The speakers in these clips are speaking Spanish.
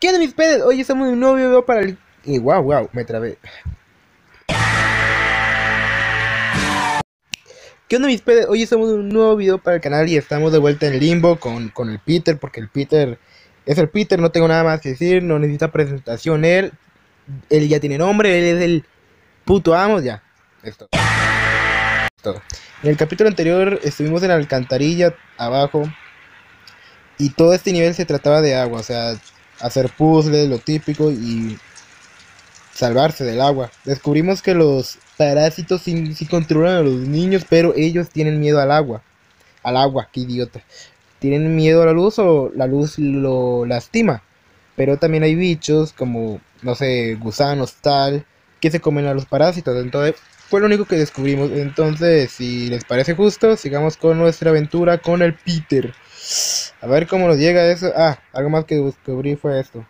¿Qué onda mis pedes? Hoy estamos en un nuevo video para el... Y wow, wow, me trabé. ¿Qué onda mis pedes? Hoy estamos en un nuevo video para el canal y estamos de vuelta en Limbo con, con el Peter, porque el Peter es el Peter, no tengo nada más que decir, no necesita presentación él. Él ya tiene nombre, él es el puto amo, ya. Esto. Todo. En el capítulo anterior estuvimos en la alcantarilla abajo y todo este nivel se trataba de agua, o sea, hacer puzzles, lo típico y salvarse del agua. Descubrimos que los parásitos sí, controlan a los niños, pero ellos tienen miedo al agua. Al agua, qué idiota. Tienen miedo a la luz o la luz lo lastima. Pero también hay bichos como, no sé, gusanos, tal, que se comen a los parásitos. Entonces, fue lo único que descubrimos. Entonces, si les parece justo, sigamos con nuestra aventura con el Peter. A ver cómo nos llega eso. Ah, algo más que descubrí fue esto.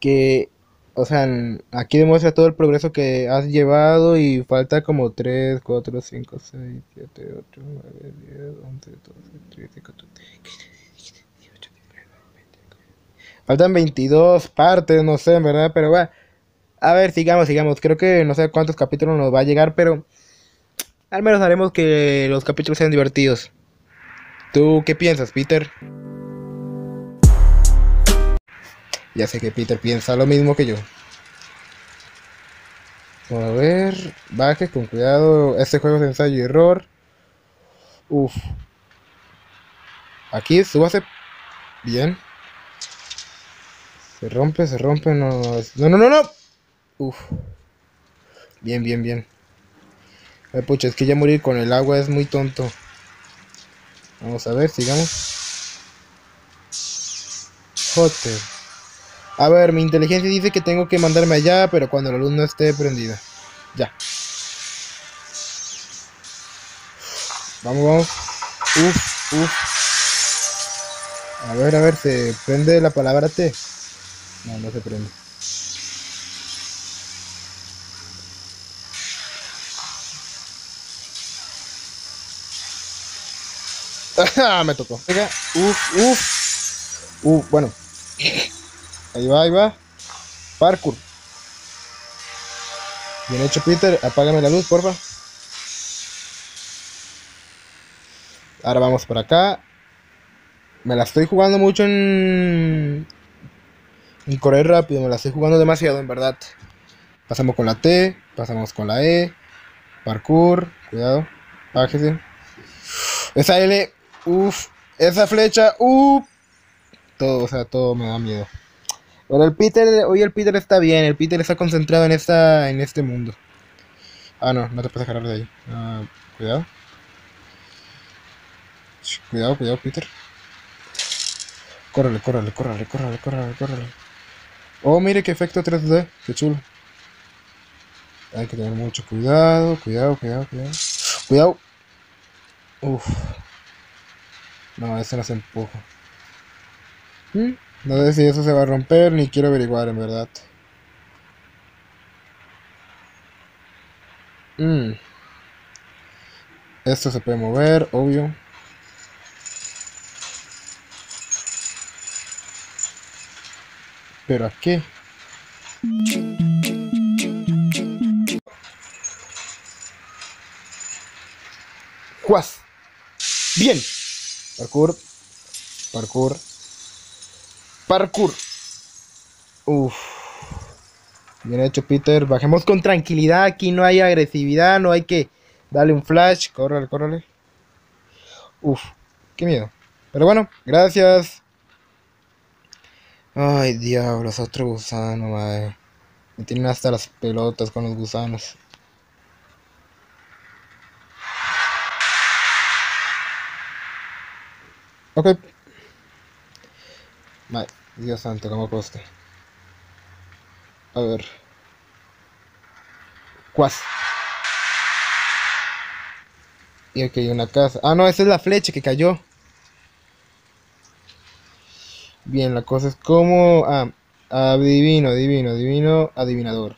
Que, o sea, aquí demuestra todo el progreso que has llevado y falta como 3, 4, 5, 6, 7, 8, 9, 10, 11, 12, 13, 14, 15, 16, 18, 19, 20. Faltan 22 partes, no sé, en verdad, pero bueno. A ver, sigamos, sigamos. Creo que no sé cuántos capítulos nos va a llegar, pero al menos haremos que los capítulos sean divertidos. ¿Tú qué piensas, Peter? Ya sé que Peter piensa lo mismo que yo. A ver. Baje con cuidado. Este juego es ensayo y error. Uf. Aquí, súbase. Bien. Se rompe, se rompe. No, no, no, no. no. Uf. Bien, bien, bien. Ay, pucha, es que ya morir con el agua es muy tonto. Vamos a ver, sigamos. Joder. A ver, mi inteligencia dice que tengo que mandarme allá, pero cuando la luz no esté prendida. Ya. Vamos, vamos. Uf, uf. A ver, a ver, ¿se prende la palabra T? No, no se prende. me tocó. Venga, uf, uf. Uf, bueno. Ahí va, ahí va. Parkour. Bien hecho, Peter. Apágame la luz, porfa. Ahora vamos por acá. Me la estoy jugando mucho en... En correr rápido. Me la estoy jugando demasiado, en verdad. Pasamos con la T. Pasamos con la E. Parkour. Cuidado. Bájese. Esa L. Uf, esa flecha, uf. Todo, o sea, todo me da miedo. Pero el Peter, hoy el Peter está bien, el Peter está concentrado en esta, en este mundo. Ah, no, no te puedes agarrar de ahí. Ah, cuidado. Cuidado, cuidado, Peter. Córrele, córrele, córrele, córrele, córrele, córrele. Oh, mire qué efecto 3D, qué chulo. Hay que tener mucho cuidado, cuidado, cuidado, cuidado. Cuidado. Uf. No, ese no se empuja. ¿Mm? No sé si eso se va a romper, ni quiero averiguar en verdad. Mm. Esto se puede mover, obvio. ¿Pero a qué? ¡Juas! ¡Bien! Parkour. Parkour. Parkour. Uf. Bien hecho, Peter. Bajemos con tranquilidad. Aquí no hay agresividad. No hay que darle un flash. Córrele, córrele. Uf. Qué miedo. Pero bueno, gracias. Ay, diablos. Otro gusano, madre. Me tienen hasta las pelotas con los gusanos. Ok. Vale, Dios santo, como coste. A ver. Cuas. Y aquí hay una casa. Ah, no, esa es la flecha que cayó. Bien, la cosa es como... Ah, adivino, adivino, adivino, adivinador.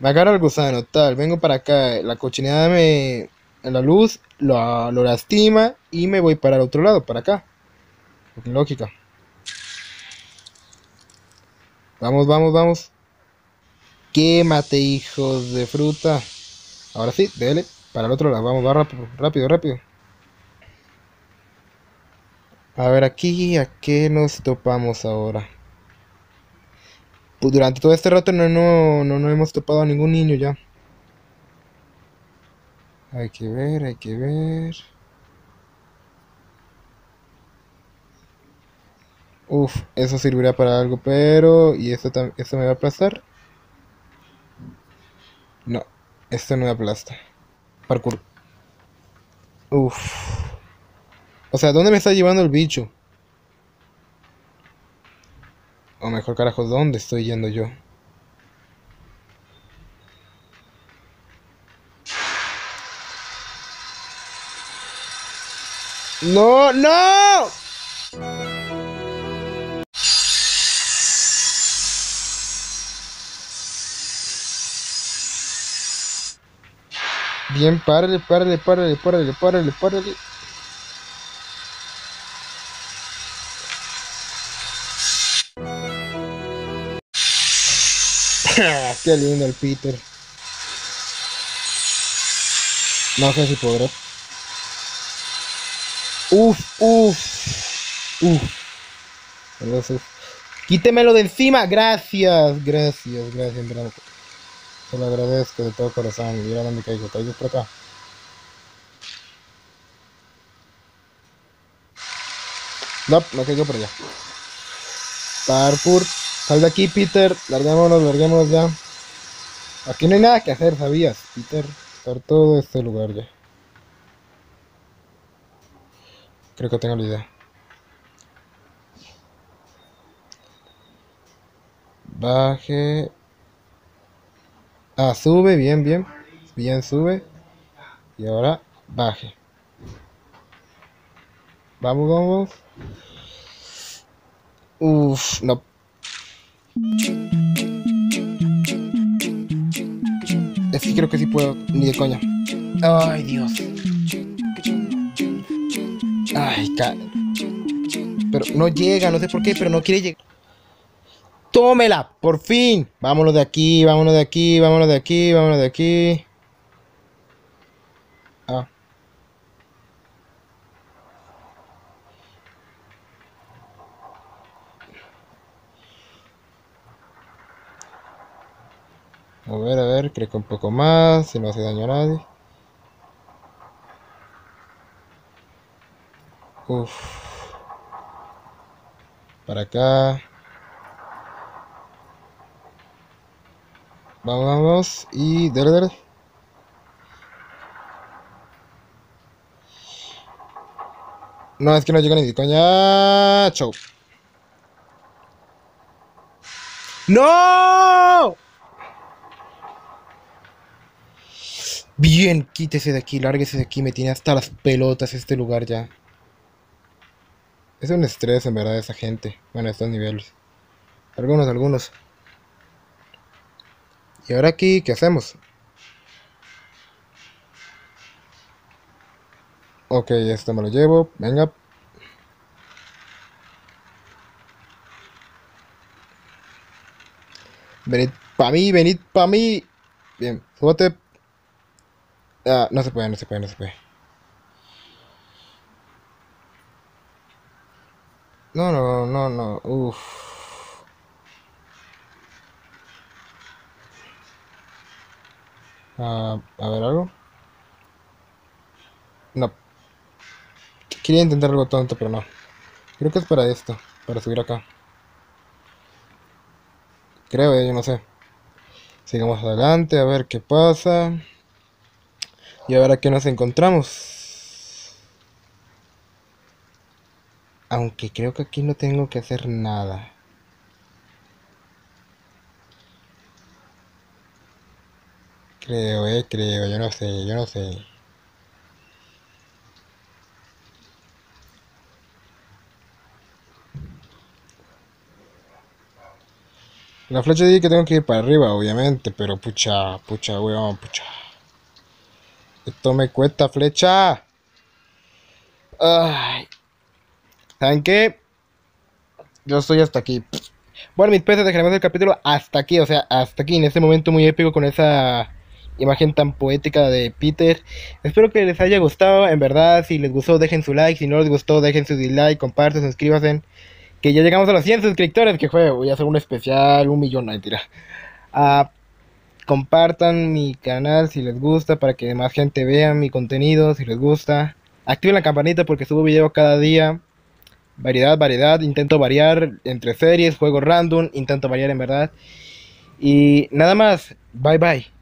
Me agarro el gusano, tal. Vengo para acá. La cochinada me... La luz lo, lo lastima y me voy para el otro lado, para acá. Lógica. Vamos, vamos, vamos. Quémate, hijos de fruta. Ahora sí, dele. Para el otro lado. Vamos, va rápido, rápido, rápido. A ver, aquí, ¿a qué nos topamos ahora? Pues durante todo este rato no, no, no, no hemos topado a ningún niño ya. Hay que ver, hay que ver. Uf, eso servirá para algo, pero... ¿Y esto, esto me va a aplastar? No, esto no me aplasta. Parkour. Uf. O sea, ¿dónde me está llevando el bicho? O mejor carajo, ¿dónde estoy yendo yo? ¡No! ¡No! Bien, párale, párale, párale, párale, párale, párale. Qué lindo el Peter. No sé si podré. Uf, uf, uf. Quítemelo de encima. Gracias, gracias, gracias. Se lo agradezco de todo corazón. Mira dónde caigo. Caigo por acá. No, no caigo por allá. Parkour. Sal de aquí, Peter. Larguémonos, larguémonos ya. Aquí no hay nada que hacer, ¿sabías, Peter? Por todo este lugar ya. Creo que tengo la idea. Baje. Ah, sube, bien, bien. Bien, sube. Y ahora baje. Vamos, vamos. Uf, no Sí, creo que sí puedo, ni de coña. Ay, Dios. Ay, ca... Pero no llega, no sé por qué, pero no quiere llegar. ¡Tómela! ¡Por fin! Vámonos de aquí, vámonos de aquí, vámonos de aquí, vámonos de aquí. Ah. A ver, a ver, creo que un poco más, si no hace daño a nadie. Uf. Para acá. Vamos, vamos. Y dale, dale. No, es que no llega ni de coña. Chau. ¡No! Bien, quítese de aquí, lárguese de aquí, me tiene hasta las pelotas este lugar ya. Es un estrés en verdad esa gente, bueno, estos niveles. Algunos, algunos. ¿Y ahora aquí qué hacemos? Ok, esto me lo llevo, venga. Venid pa' mí, venid pa' mí. Bien, súbate. Ah, no se puede, no se puede, no se puede. No, no, no, no. Uf. Ah, a ver algo. No. Quería intentar algo tonto, pero no. Creo que es para esto, para subir acá. Creo, eh, yo no sé. Sigamos adelante, a ver qué pasa. Y ahora que nos encontramos. Aunque creo que aquí no tengo que hacer nada. Creo, eh, creo, yo no sé, yo no sé. La flecha dice que tengo que ir para arriba, obviamente, pero pucha, pucha, weón, pucha. Esto me cuesta flecha. Ay. ¿Saben qué? Yo estoy hasta aquí. Bueno, mis peces, dejaremos el capítulo hasta aquí, o sea, hasta aquí, en este momento muy épico con esa imagen tan poética de Peter. Espero que les haya gustado, en verdad, si les gustó dejen su like, si no les gustó dejen su dislike, compartan, suscríbanse. Que ya llegamos a los 100 suscriptores, que fue, voy a hacer un especial, un millón, no mentira. Ah, compartan mi canal si les gusta, para que más gente vea mi contenido, si les gusta. Activen la campanita porque subo video cada día. Variedad, variedad, intento variar entre series, juegos random, intento variar en verdad. Y nada más, bye bye.